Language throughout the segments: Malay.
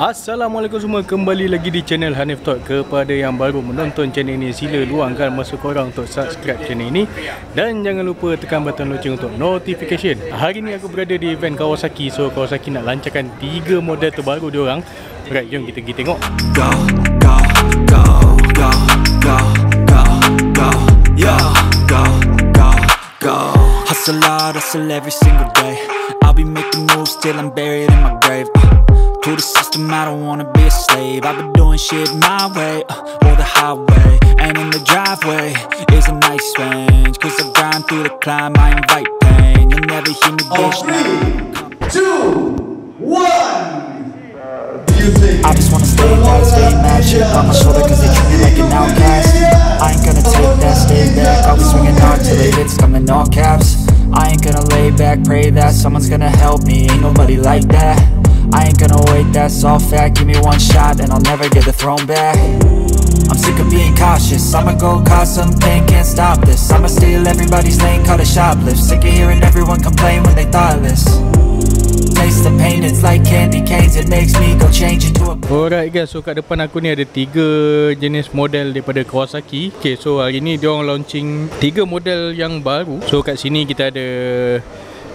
Assalamualaikum semua Kembali lagi di channel Hanif Talk Kepada yang baru menonton channel ini Sila luangkan masa korang untuk subscribe channel ini Dan jangan lupa tekan button loceng untuk notification Hari ni aku berada di event Kawasaki So Kawasaki nak lancarkan 3 model terbaru diorang Alright, jom kita pergi tengok Go, go, go, go, go, go, go, yo, go, go, go. Hustle hard, hustle every single day. I'll be making moves till I'm buried in my grave. Uh, to the system, I don't wanna be a slave. I've been doing shit my way, uh, or the highway. And in the driveway is a nice range. Cause I grind through the climb, I invite pain. You'll never hear me bitch. two, one. Music. I just wanna stay mad, stay mad Shit on my shoulder cause they treat me like an outcast I ain't gonna take that, stay back I'll be swinging hard till it hits, come in all caps I ain't gonna lay back, pray that someone's gonna help me Ain't nobody like that I ain't gonna wait, that's all fact Give me one shot and I'll never get the throne back. I'm sick of being cautious. I'ma go cause some pain, can't stop this. I'ma steal everybody's lane, call it shoplift. Sick of hearing everyone complain when they thoughtless. Taste the pain, it's like candy canes. It makes me go change into a Alright guys, so kat depan aku ni ada 3 jenis model daripada Kawasaki. Okay, so hari ni diorang launching 3 model yang baru. So kat sini kita ada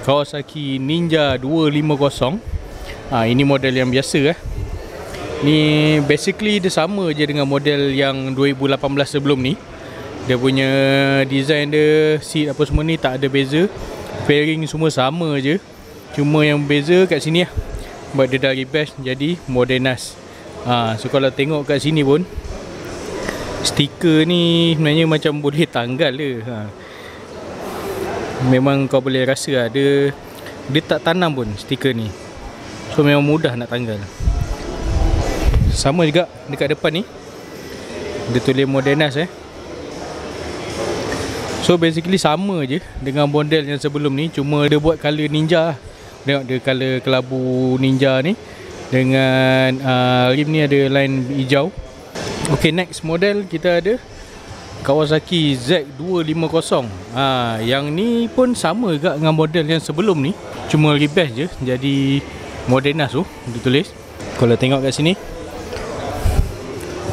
Kawasaki Ninja 250 ha, Ini model yang biasa eh. Ni basically dia sama je dengan model yang 2018 sebelum ni. Dia punya design dia, seat apa semua ni tak ada beza. Fairing semua sama je. Cuma yang beza kat sini lah Sebab dia dah rebash jadi modernas ha, So kalau tengok kat sini pun Stiker ni sebenarnya macam boleh tanggal je ha. Memang kau boleh rasa lah dia Dia tak tanam pun stiker ni So memang mudah nak tanggal. Sama juga dekat depan ni. Dia tulis modernas eh. So basically sama je dengan model yang sebelum ni. Cuma dia buat colour ninja lah. Tengok dia colour kelabu ninja ni. Dengan uh, rim ni ada line hijau. Okay next model kita ada Kawasaki Z250 ha, Yang ni pun sama juga dengan model yang sebelum ni. Cuma rebash je. Jadi Modernas tu Dia tulis. Kalau tengok kat sini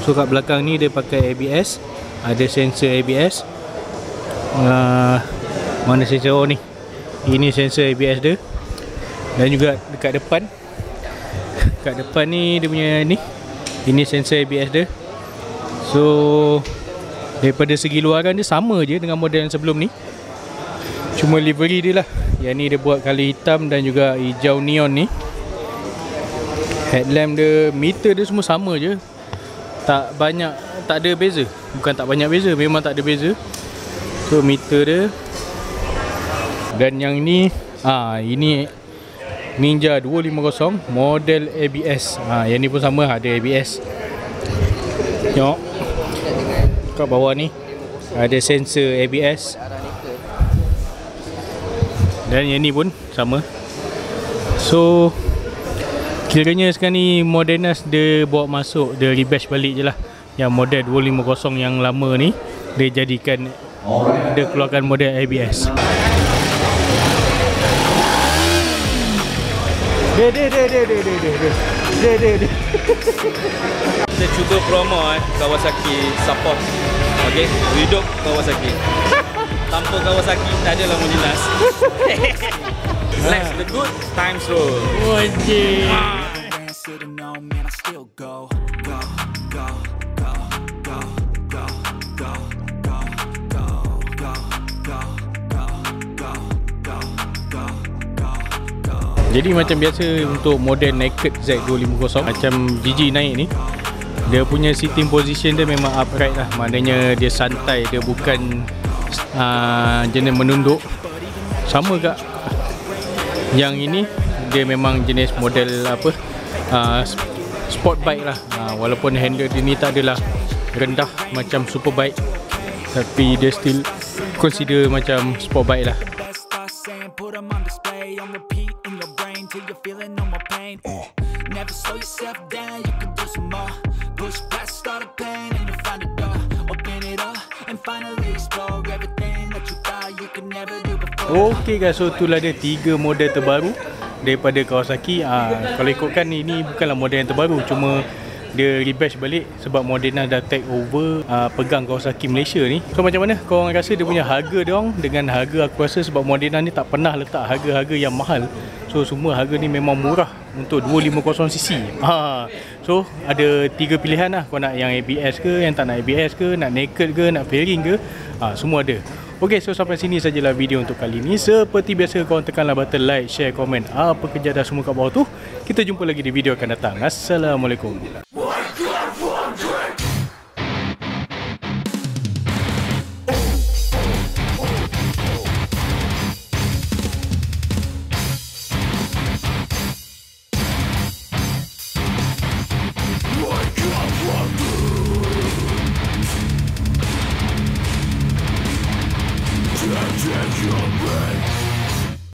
So kat belakang ni dia pakai ABS Ada sensor ABS uh, Mana sensor ni? Ini sensor ABS dia. Dan juga dekat depan Dekat depan ni dia punya ni Ini sensor ABS dia. So Daripada segi luaran dia sama je dengan model yang sebelum ni. Cuma livery dia lah. Yang ni dia buat colour hitam dan juga hijau neon ni Headlamp dia, meter dia semua sama je Tak banyak, tak ada beza Bukan tak banyak beza, memang tak ada beza So meter dia Dan yang ni Ah, ini Ninja 250 model ABS. Ha yang ni pun sama ada ABS. Tengok. Kat bawah ni ada sensor ABS. Dan yang ni pun sama. So kiranya sekarang ni Modernas dia bawa masuk dia rebash balik je lah yang model 250 yang lama ni dia jadikan dia keluarkan model ABS. Dia dia dia dia dia dia dia dia dia dia Kita cuba promo eh Kawasaki support. Okay, hidup Kawasaki. Tanpa Kawasaki tak ada lama jelas. Flex the good times roll. Wajib. Jadi macam biasa untuk model Naked Z250 Macam GG naik ni Dia punya sitting position dia memang upright lah Maknanya dia santai Dia bukan uh, jenis menunduk. Sama gak Yang ini Dia memang jenis model apa? Uh, Sport bike lah. Uh, Walaupun handle dia ni tak adalah Rendah macam super bike Tapi dia still Consider macam sport bike lah. Can Okay guys, so itulah dia tiga model terbaru daripada Kawasaki. Ah, kalau ikutkan ini bukanlah model yang terbaru, cuma dia rebatch balik sebab Modena dah take over uh, pegang Kawasaki Malaysia ni. So macam mana korang rasa dia punya harga dia orang dengan harga aku rasa sebab Modena ni tak pernah letak harga-harga yang mahal. So semua harga ni memang murah untuk 250cc. Ha. So ada tiga pilihan lah kau nak yang ABS ke, yang tak nak ABS ke, nak naked ke, nak fairing ke. Ha, semua ada. Okay, so sampai sini sajalah video untuk kali ni. Seperti biasa, korang tekanlah button like, share, komen. Apa kerja dah semua kat bawah tu. Kita jumpa lagi di video akan datang. Assalamualaikum.